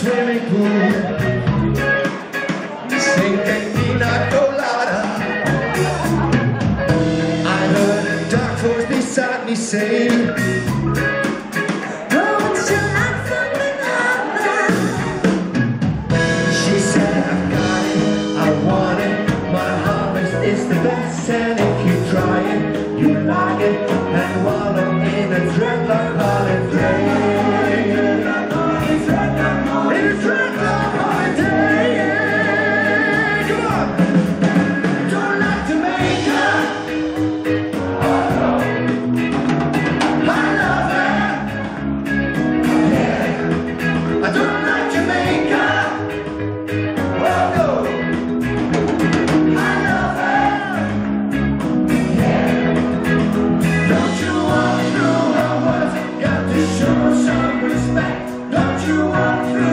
swimming pool. Stinking pina colada. I heard a dark voice beside me say Thank you.